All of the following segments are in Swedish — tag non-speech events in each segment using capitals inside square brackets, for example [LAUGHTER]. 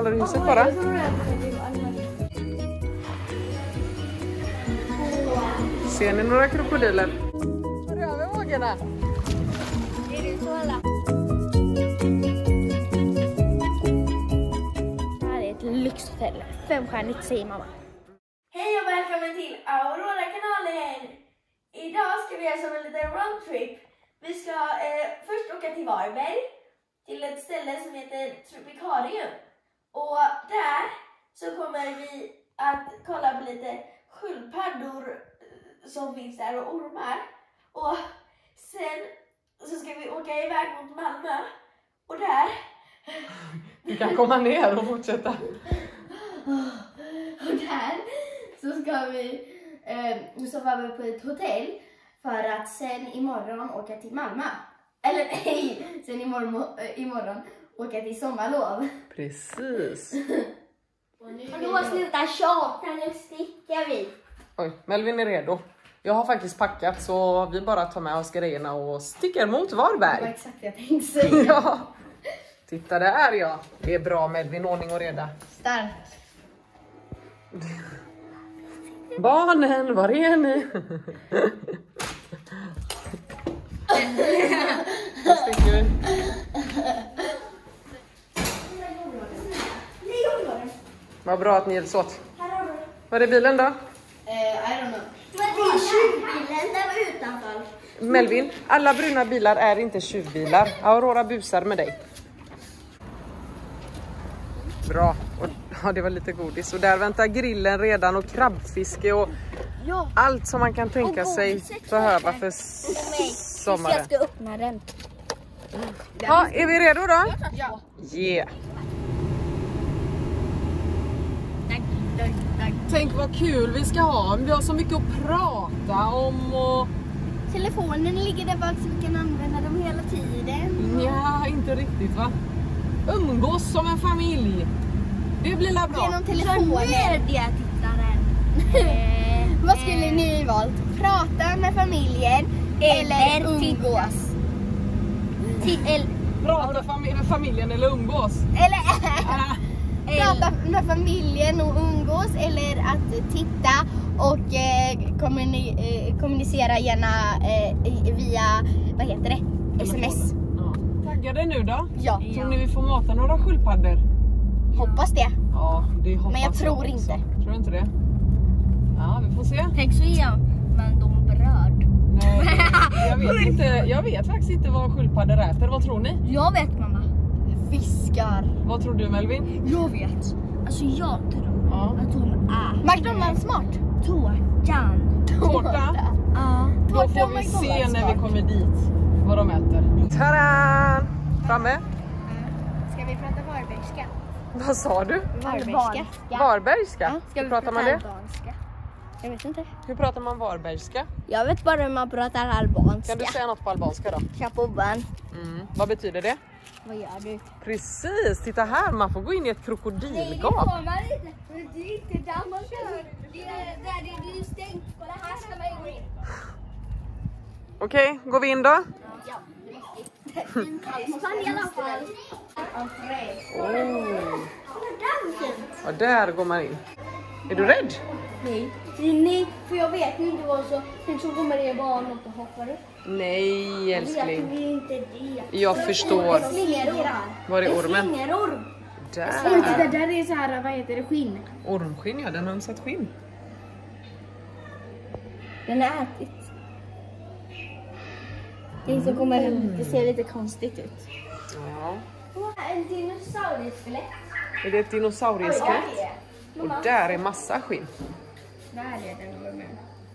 kollar huset bara. Ser ni några krokodiler? Du över vågorna? Det här är ett lyxhotell. Femstjärnigt säger mamma. Hej och välkommen till Aurora-kanalen! Idag ska vi göra som en liten roadtrip. Vi ska eh, först åka till Varberg, till ett ställe som heter Tropicarium. Och där så kommer vi att kolla på lite sköldpaddor eh, som finns där och ormar. Och sen så ska vi åka iväg mot Malmö. Och där [LAUGHS] Du kan komma ner och fortsätta. [LAUGHS] Och där så ska vi eh, sova över på ett hotell för att sen imorgon åka till Malmö. Eller [LAUGHS] nej, sen imorgon, äh, imorgon åka till sommarlov. Precis. Och då sluta tjata, nu sticker vi. Oj, Melvin är redo. Jag har faktiskt packat så vi bara tar med oss grejerna och sticker mot Det var Varberg. exakt det jag tänkte säga. [LAUGHS] Ja. Titta där ja. Det är bra Melvin, ordning och reda. Starkt. [LAUGHS] Barnen, var är ni? [LAUGHS] Då sticker vi. Vad bra att ni hjälps åt. Var är bilen då? Eh, I don't know. Men det är tjuvbilen, den var utanför. Melvin, alla bruna bilar är inte tjuvbilar. Aurora busar med dig. Bra. Och, ja, det var lite godis. Och där väntar grillen redan och krabbfiske och Ja. allt som man kan tänka sig behöva för sommaren. Jag ska öppna den. Ja, är vi redo då? Ja. Yeah. Tänk vad kul vi ska ha. Vi har så mycket att prata om och Telefonen ligger där bak så vi kan använda dem hela tiden. ja, inte riktigt va? Umgås som en familj. Det blir la bra. Genom telefonen. Mediatittaren. [LAUGHS] Vad skulle ni valt? Prata med familjen eller, umgås? Till, el, Prata med familjen eller umgås. Eller [LAUGHS] Ah, prata med familjen och umgås eller att titta och eh, kommuni- eh, kommunicera gärna eh, via, vad heter det, sms. ja. Taggade nu då? Ja, Tror ni vi får mata några sköldpaddor? hoppas det. Ja, det hoppas Men jag tror också. inte. Tror du inte det? Ja, vi får se. tänk så ger man dem bröd. Nej, jag [LAUGHS] vet inte. Jag vet faktiskt inte vad sköldpaddor äter. Vad tror ni? Jag vet. Fiskar. Vad tror du Melvin? Jag vet. Alltså jag tror Ja. att hon är McDonalds smart. tårtan. Tårta? Ja. Då får vi se när vi kommer dit vad de äter. Tada! Framme. Ska vi prata varbergska? Vad sa du? Varbergska. Varbergska? Ska Hur pratar man det? albanska? Jag vet inte. Hur pratar man varbergska? Jag vet bara hur man pratar albanska. Kan du säga något på albanska då? Chapoban. Mm. Vad betyder det? Vad gör du? Precis, titta här, man får gå in i ett krokodilgap. man inte. Det är inte där man ska. Det är där det är stängt. Det här ska man gå in. Okej, går vi in då? Fall. Oh. Ja, där går man in. Är du rädd? Nej. Nej, för jag vet inte vad så. Tänk så kommer det bara något och hoppar upp. Nej Jag älskling. tror inte det. Jag förstår. Slingerorm. Var är ormen? Slingerorm. Där. där är så här, vad heter det, skinn. Ormskinn ja, den har ömsat skinn. Den har ätit. Det som kommer ut, det ser lite konstigt ut. Ja. En dinosaurieskelett. Är det ett dinosaurieskelett? Och där är massa skinn. Där är den.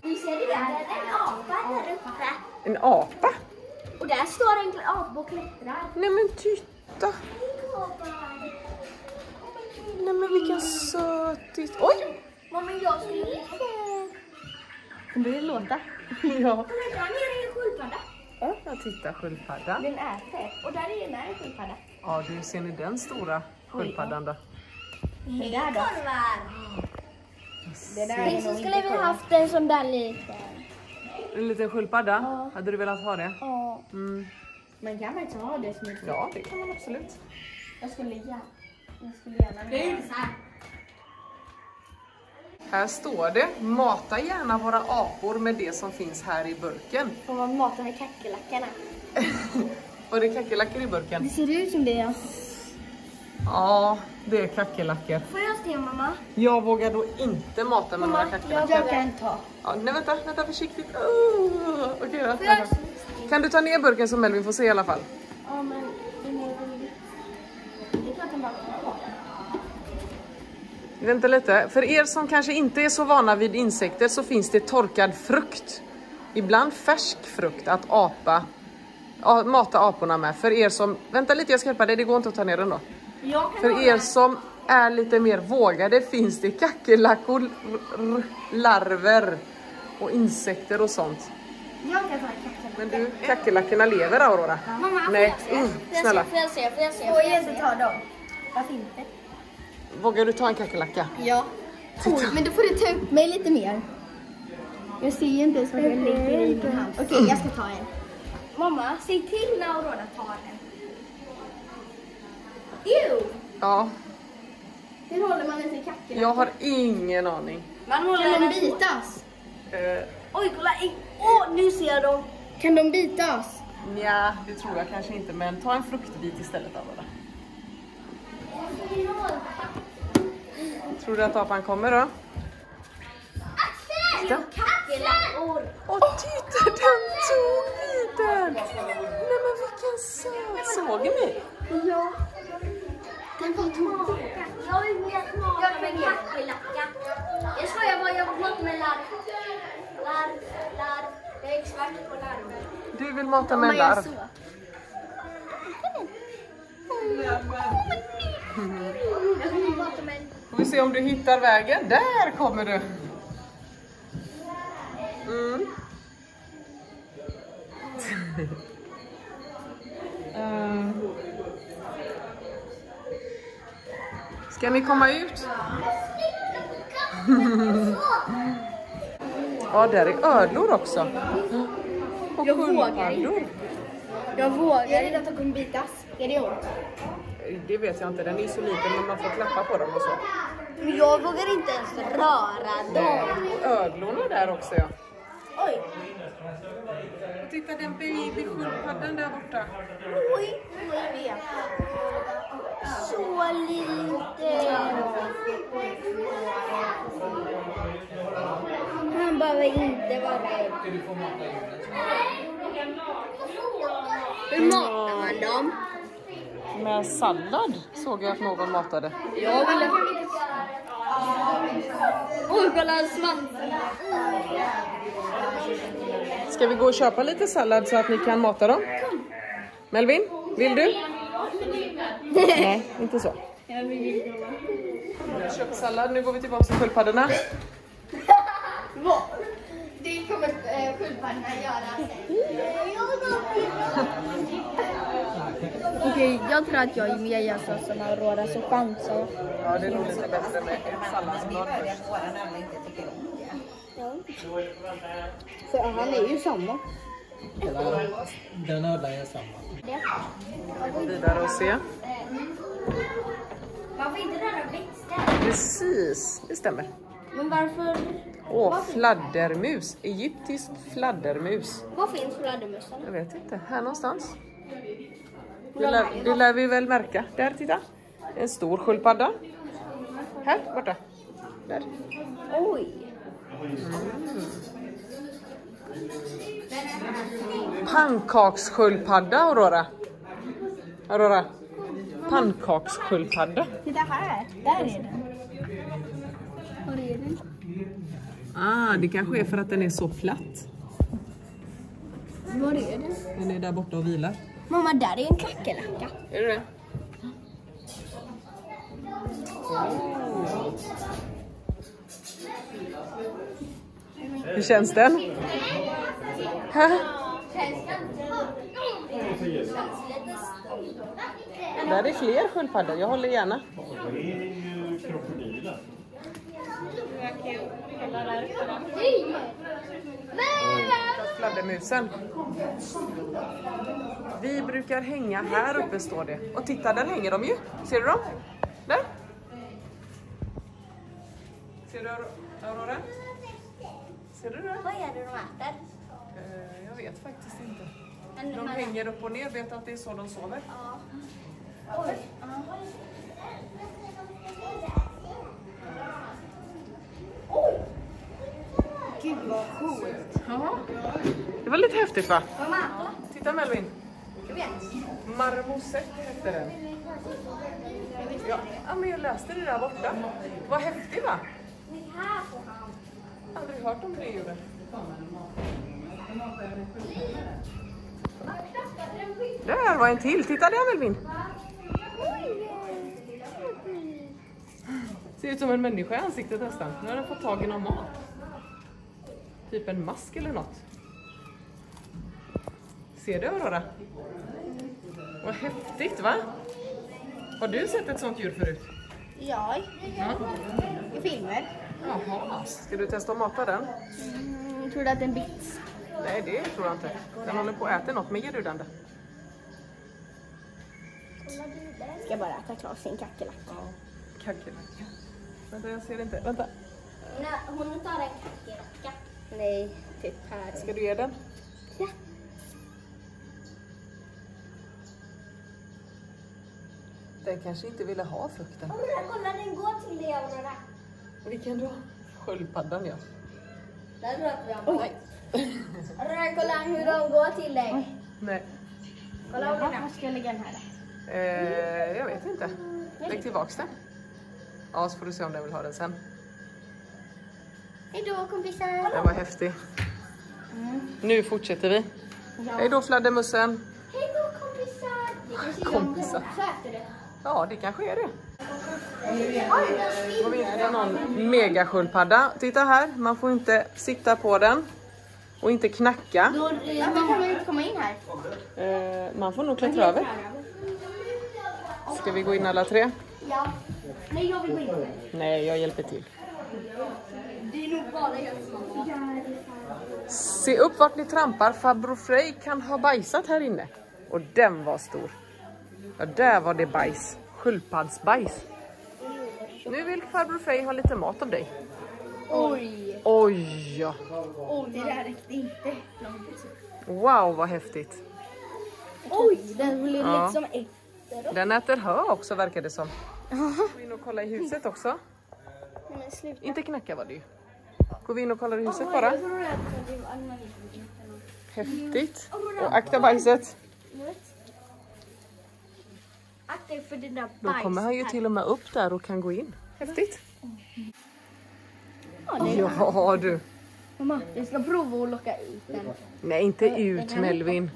Du ser det där, det är en apa där uppe. En apa? Och där står en apa och klättrar. Nej men titta! Nej men vilken sötis. Oj! Mamma, jag skulle vilja Kommer det låta? [LAUGHS] Ja. Där nere är en sköldpadda. Ja, titta sköldpadda. Den äter. Och där är med en sköldpadda. Ja, du ser ni den stora sköldpaddan då? Det där då? Det där Tänk så skulle vi haft en sån där liten. En liten sköldpadda? Hade du velat ha det? Ja. Mm. Man kan faktiskt ha det som ett Ja, det kan man absolut. Jag skulle gärna... Jag skulle gärna vilja. Här står det, mata gärna våra apor med det som finns här i burken. Får man mata med kackerlackorna? [LAUGHS] Var det kackerlackor i burken? Det ser ut som det ja. Ja, det är kackerlackor. Får jag se mamma? Jag vågar då inte mata med några Jag, kackerlackor. jag kan ta. Ja, nej vänta, vänta försiktigt. Uh, okej då. vänta. Kan du ta ner burken så Melvin får se i alla fall? Ja men. Vänta lite. För er som kanske inte är så vana vid insekter så finns det torkad frukt. Ibland färsk frukt att apa, mata aporna med. För er som, vänta lite jag ska hjälpa dig, det går inte att ta ner den då. För er som är lite mer vågade finns det kackerlackor, larver och insekter och sånt. Jag kan ta. Men du, kackerlackorna lever Aurora? Mamma, Nej, mm, Får jag snälla. se? Får jag se? Får jag se? Får jag inte ta dem? Varför inte? Vågar du ta en kackerlacka? Ja. Oj, men då får du ta upp mig lite mer. Jag ser ju inte så jag lägger i min hand. Okej, jag ska ta en. Mamma, säg till när Aurora tar en. Ja, Hur håller man en till kackerlacka? jag har ingen aning. Man håller kan de bitas? Uh, Oj, kolla! Åh, nu ser jag dem! Kan de bitas? Nja, det tror jag kanske inte, men ta en fruktbit istället Aurora. Tror du att apan kommer då? Titta. Kackerlackor! Åh titta, den tog biten! Nej men vilken söt! Såg ni? Ja. Den var tom. Jag vill mata med kackerlacka. Jag skojar bara, jag vill mata med larv. Larv, larv. Jag är expert på larv. Du vill mata med larv? Jag vill. Får vi se om du hittar vägen. Där kommer du! Mm. [LAUGHS] Eh. Ska ni komma ut? Ja, där är ödlor också. Och Jag vågar sköldpaddor. Jag vågar. Jag är rädd att de kommer bitas. Är det ont? Det vet jag inte, den är så liten men man får klappa på dem och så. Men jag vågar inte ens röra dem. och ödlorna där också ja. Oj, Och titta den babysköldpaddan där borta. oj, oj. Så liten. Han behöver inte vara rädd. Hur matar man dem? Med sallad såg jag att någon matade. Jag vill... Oj, kolla svansen. Ska vi gå och köpa lite sallad så att ni kan mata dem? Melvin, vill du? Nej, inte så. Jag vill Köp sallad, nu går vi tillbaka till sköldpaddorna. Vad? Det kommer äh, sköldpaddorna göra sen. Okej, jag tror att jag är mer gör som Aurora så chansar. Ja, det är nog lite bättre med ett salladsblad först. För han är ju samma. Den ödlan är samma. Vidare och se. Man får inte röra växter. Precis, det stämmer. Men varför? Åh, fladdermus. Egyptisk fladdermus. Var finns fladdermössan? Jag vet inte, här någonstans. Det lär, det lär vi väl märka. Där, titta. En stor sköldpadda. Här borta. Där. Oj. Pannkakssköldpadda, Aurora. Aurora. Pannkakssköldpadda. Titta här. Där är den. Var är den? Ah, det kanske är för att den är så platt. Var är den? Den är där borta och vilar. Mamma, där är en kackerlacka. Är det det? Hur känns den? Hä? Där är fler sköldpaddor, jag håller gärna. Det är ju krokodiler. Fladdermusen. Vi brukar hänga här uppe står det. Och titta, där hänger de ju. Ser du dem? Där. Ser du Aurora? Ser du det? Vad är det de äter? Eh, jag vet faktiskt inte. Men De hänger upp och ner, vet att det är så de sover? Ja. Oj. Gud vad coolt. Ja. Det var lite häftigt va? Alla? Titta Melvin. Jag vet. Marmoset hette den. Ja, ja, men jag läste det där borta. Vad häftigt va? Aldrig hört om det djuret. Där var en till. Titta där Melvin. Ser ut som en människa i ansiktet nästan. Nu har den fått tag i någon mat. Typ en mask eller något. Ser du Aurora? Vad häftigt va? Har du sett ett sånt djur förut? Ja, i filmer. Jaha. Ska du testa att mata den? Mm, tror du att den bits? Nej, det tror jag inte. Den håller på att äta något. Men ger du den det? Ska bara äta klart sin kackerlacka. Kackerlacka. Vänta, jag ser inte. Vänta. Nej, hon tar en kackerlacka. Nej, typ här. Ska du ge den? Ja. Den kanske inte ville ha frukten. Aurora, kolla den går till dig Aurora. Vilken då? Sköldpaddan ja. Där pratar vi om. Oj. Kolla hur de går till dig. Nej. Kolla Aurora. Var ska jag lägga den här? Eh, jag vet inte. Lägg tillbaks den. Ja, så får du se om den vill ha den sen. Hej då kompisar. Den var häftig. Nu fortsätter vi. Hej då fladdermussen. Hej då kompisar. Kompisar. Ja, det kanske är det. Har vi inte någon megasköldpadda. Titta här, man får inte sitta på den. Och inte knacka. Varför kan man inte komma in här? Eh, man får nog klättra över. Ska vi gå in alla tre? Ja. Nej, jag vill gå in. Nej, jag hjälper till. Det är nog bara jag som Se upp vart ni trampar. Farbror Frej kan ha bajsat här inne. Och den var stor. Ja, där var det bajs. Sköldpaddsbajs. Nu vill farbror Frej ha lite mat av dig. Oj. Oj, ja. Oj, det där räckte inte. Wow, vad häftigt. Oj, den blir Ja. lite som efter. Den äter hö också verkar det som. Gå in och kolla i huset också. Men. Inte knacka var det ju. Går vi in och kollar i huset bara. Häftigt. Och akta bajset. Akta för det där Då kommer han ju till och med upp där och kan gå in. Häftigt. Ja du. Mamma, jag ska prova att locka ut den. Nej, inte ut Melvin.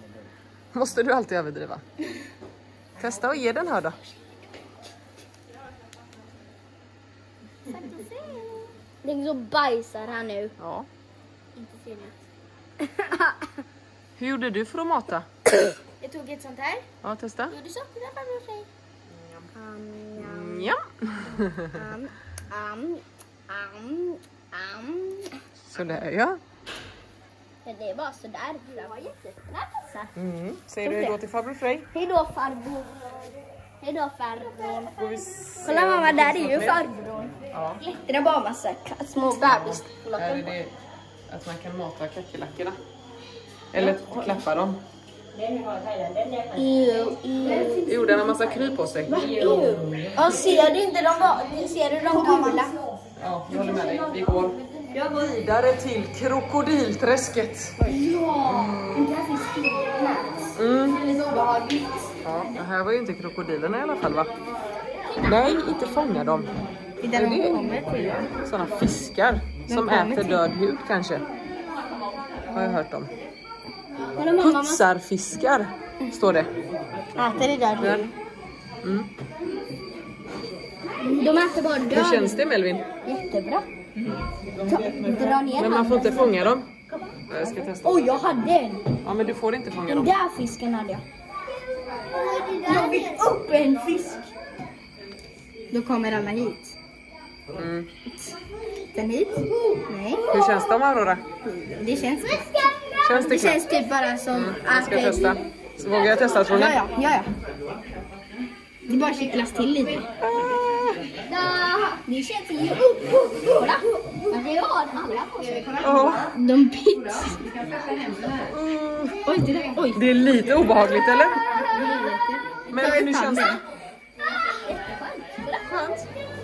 Måste du alltid överdriva? Testa och ge den här då. Den så bajsar här nu. Ja. Inte. Hur gjorde du för att mata? Jag tog ett sånt här. Ja, testa. Gjorde så. Det där farbror säger. Um, Ja. um, um, um, um. Sådär ja. Men det var sådär. Det var jättesnällt. Mm. Säger du hej då till farbror Frej? Hej då farbror. Hej då farbror. Kolla mamma, där är ju farbror. Ja, Det är bara massa små bebis. här är det att man kan mata kackerlackorna. Eller klappa dem. Ew. Jo, den har massa kryp på sig. Ja, ser du inte de, ser du de gula? Ja, jag håller med dig. Vi går vidare till krokodilträsket. Ja, men där finns filmerna. Mm. Det lite obehagligt. Ja, här var ju inte krokodilerna i alla fall va? Nej, inte fånga dem. Är de det kommer till sådana fiskar som äter död hud kanske? Har jag hört om. Putsarfiskar står det. äter det där Där. nu. Mm. De äter bara Hur död. känns det Melvin? Jättebra. Ta, dra ner Men man får inte fånga dem. Jag ska testa. Oj, jag hade en. Ja, men du får inte fånga Den dem. där fisken hade jag. Jag fick upp en fisk. Då kommer alla hit. Mm. Den hit? Nej, Hur känns de Aurora? det känns Känns det Det känns typ bara som Jag ska att... testa. Så vågar jag testa tror ni? Ja, ja, ja, ja. Det bara kittlas till lite. Ni känns ju... Oh, oh, kolla! Det har alla på sig. Ja. De bits. Oj, det där. Oj. Det är lite obehagligt eller? Men hur känns det?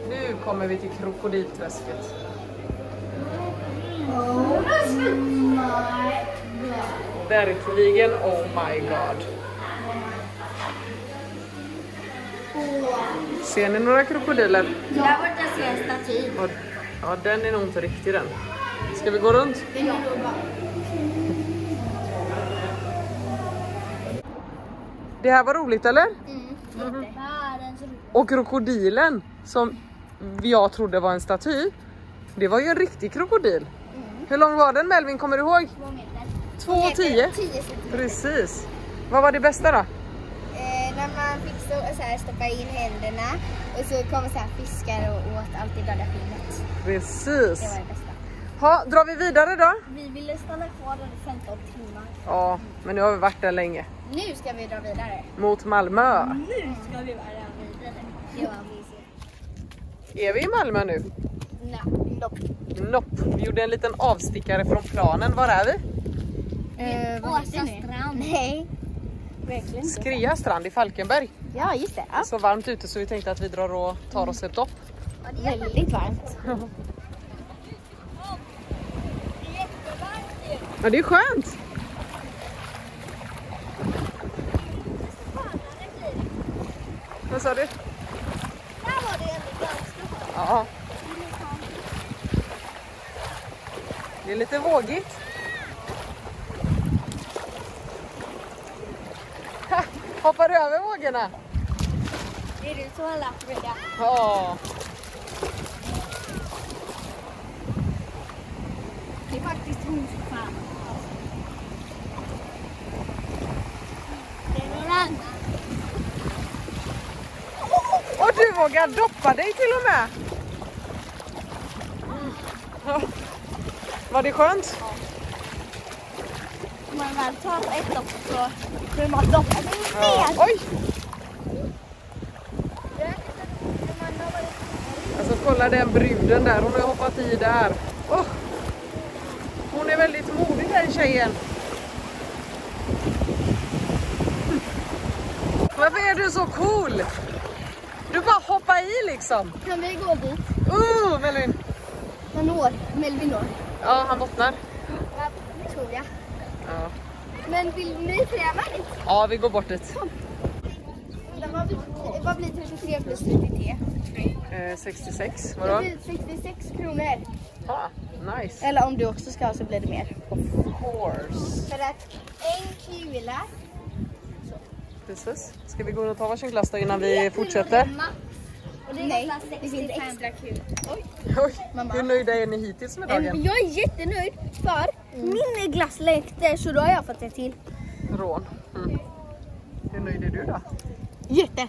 Nu kommer vi till krokodilträsket. Verkligen oh my god. Ser ni några krokodiler? Där borta ser jag en staty. Ja, Ja, den är nog inte riktig den. Ska vi gå runt? Det här var roligt eller? Världens Och krokodilen som jag trodde var en staty. Det var ju en riktig krokodil. Hur lång var den Melvin, kommer du ihåg? två meter. 2,10? 10 centimeter. Precis. Vad var det bästa då? När man fick stå, så här, stoppa in händerna och så kom så här fiskar och åt allt det döda skinnet. Precis. Det var det bästa. Ha, drar vi vidare då? Vi ville stanna kvar där i 15 timmar. Ja, men nu har vi varit där länge. Nu ska vi dra vidare. Mot Malmö. Nu ska vi vara vidare. Det var mysigt. Är vi i Malmö nu? Nej, nope. Nopp. Vi gjorde en liten avstickare från planen. Var är vi? Eh, Åsastrand. Nej, verkligen. Skria strand i Falkenberg. Ja, just det. Ja. Så varmt ute så vi tänkte att vi drar och tar oss ett dopp. Väldigt varmt. [LAUGHS] Ja, det är skönt. Vad sa du? Där var det ändå ganska Ja. Det är lite vågigt. Hoppar över vågorna? Det är du som har lärt mig det. Ja. Det är faktiskt hon som fan. Det är någon annan. Och du vågar doppa dig till och med. Ja. Var det skönt? Om man väl tar ett dopp så blir man doppad Ja. mer. Oj! Alltså kolla den bruden där, hon har hoppat i där. Åh! Hon är väldigt modig den tjejen. Varför är du så cool? Du bara hoppar i liksom. Kan vi gå dit? Uh, Melvin. Man når. Melvin når. Ja, han bottnar. Ja, tror jag. Ja. Men vill ni träna dit? ja, vi går bort dit. Vad blir, vad blir 33 plus 33? Eh, 66, Det vadå? blir 66 kronor. Ah, nice. Eller om du också ska så blir det mer. Of course. För att en kula Precis. Ska vi gå och ta varsin glass då innan vi fortsätter? Nej, det finns extra kul. Oj. Oj, hur nöjda är ni hittills med dagen? Jag är jättenöjd för min glass läckte så då har jag fått ett till. Rån. Mm. Hur nöjd är du då? Jätte.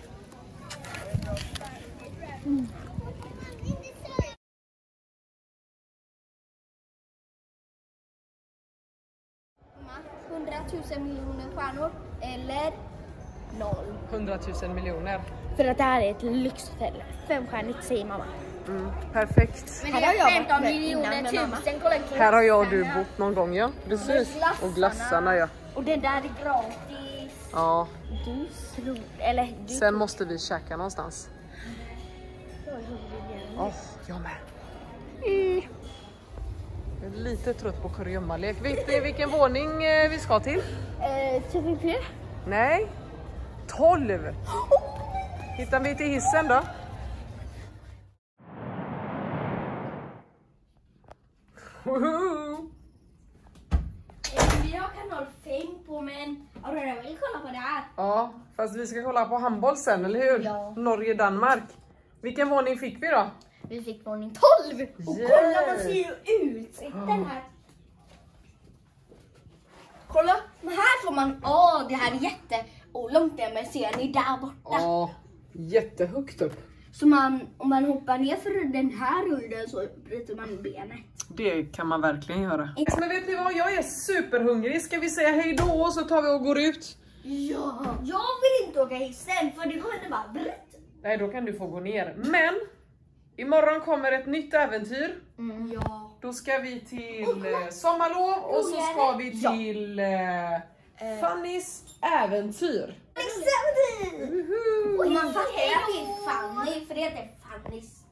Hundratusen miljoner stjärnor eller noll. 100 000 miljoner. För att det här är ett lyxhotell. Femstjärnigt säger mamma. Mm, perfekt. Här har jag 15 miljoner tusen kollektiv. Här har jag och du bott någon gång ja. Precis. Och glassarna ja. Och den där är gratis. Ja, Du tror, eller du sen måste vi käka någonstans. Åh, jag med. Jag är lite trött på kurragömmalek. Vet ni vilken våning eh, vi ska till? Eh, 33? Nej, 12. Hittar vi till hissen då? Woho! Vi har kanal 5 på men Aurora vill kolla på det här. Ja, fast vi ska kolla på handboll sen, eller hur? Ja. Norge-Danmark. Vilken våning fick vi då? Vi fick våning 12! Och Yay! kolla, man ser ju utsikten här. Kolla, men här får man, åh det här är jätte, och långt ner men ser ni där borta? Ja, jättehögt upp. Så man, om man hoppar ner för den här rullen så bryter man benet. Det kan man verkligen göra. Men vet ni vad, jag är superhungrig. Ska vi säga hej då och så tar vi och går ut? Ja, jag vill inte åka hissen för det kommer inte bara brett. Nej, då kan du få gå ner. Men Imorgon kommer ett nytt äventyr. Ja. Då ska vi till eh, sommarlov och så ska vi till eh, Fannys äventyr. Och man fattar att det är Fanny, för det heter Fannys.